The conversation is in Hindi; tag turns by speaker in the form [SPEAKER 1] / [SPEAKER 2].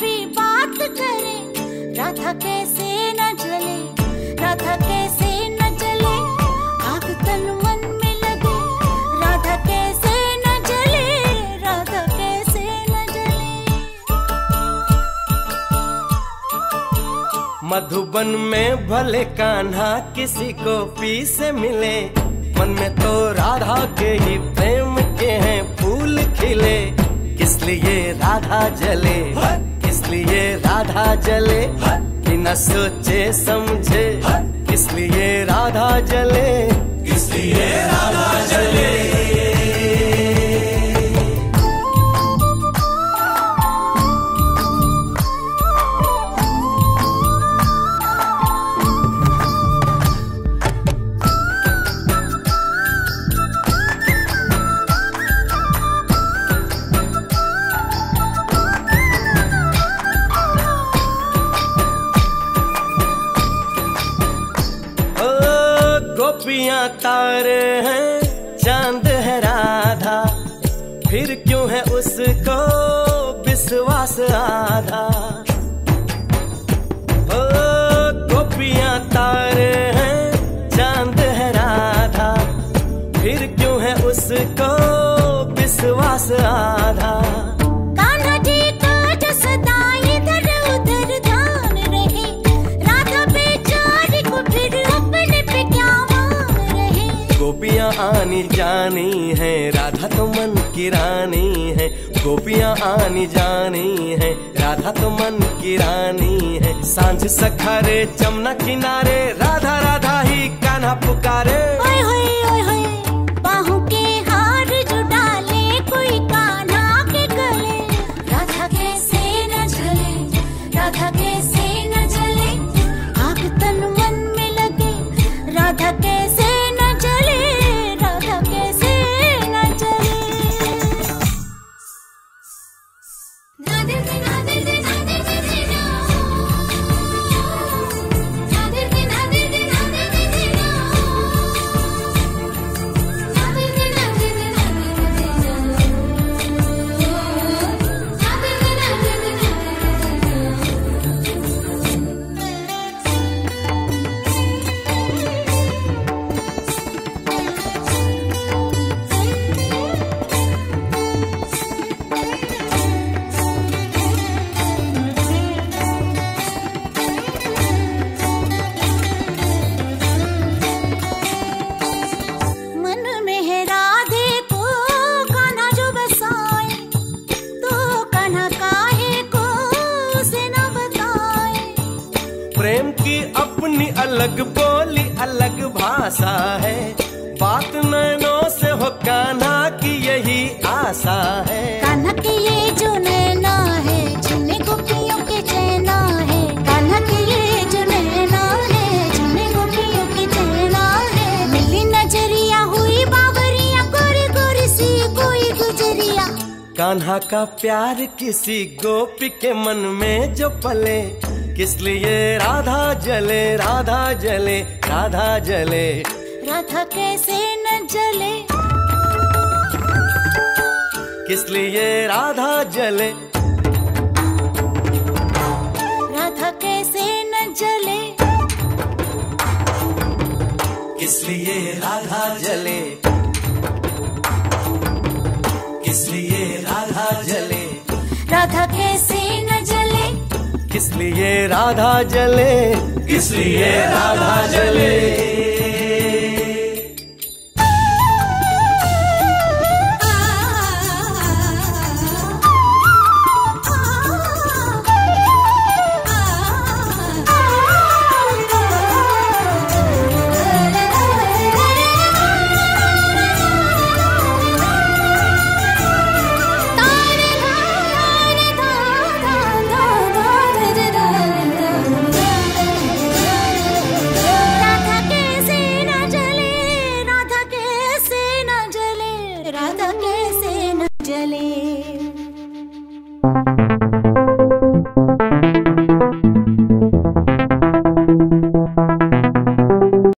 [SPEAKER 1] भी बात करे। राधा कैसे न जले, राधा कैसे न जले। आग तन मन में लगे, राधा कैसे न जले, राधा कैसे न जले।
[SPEAKER 2] मधुबन में भले कान्हा किसी को पी से मिले, मन में तो राधा के ही प्रेम के हैं फूल खिले, किस लिए राधा जले? किस लिए राधा जले, कि न सोचे, समझे। किस लिए राधा जले। किस लिए राधा जले। गोपियाँ तारे हैं, चाँद है राधा। फिर क्यों है उसको विश्वास आधा? ओ, गोपियाँ तारे हैं, चाँद है राधा। फिर क्यों है उसको विश्वास आधा?
[SPEAKER 1] राधा
[SPEAKER 2] तो मन की रानी है, गोपियाँ आनी जानी है। राधा तो मन की रानी है, साँझ सखारे चमना किनारे, राधा अपनी अलग बोली अलग भाषा है। बात नैनों से हो कान्हा की यही आशा है।
[SPEAKER 1] कान्हा के ये जो नैना है जिन्हें गोपियों के चैना है। कान्हा के ये जो नैना है जिन्हें गोपियों के चैना है। मिली नज़रिया हुई बावरिया गोरी गोरी सी कोई गुजरिया।
[SPEAKER 2] कान्हा का प्यार किसी गोपी के मन में जो पले किस लिए राधा जले राधा जले राधा जले?
[SPEAKER 1] राधा कैसे न जले?
[SPEAKER 2] किस लिए राधा जले?
[SPEAKER 1] राधा कैसे न जले?
[SPEAKER 2] किस लिए राधा जले? किस लिए राधा जले?
[SPEAKER 1] राधा कैसे
[SPEAKER 2] किस लिए राधा जले? किस लिए राधा जले?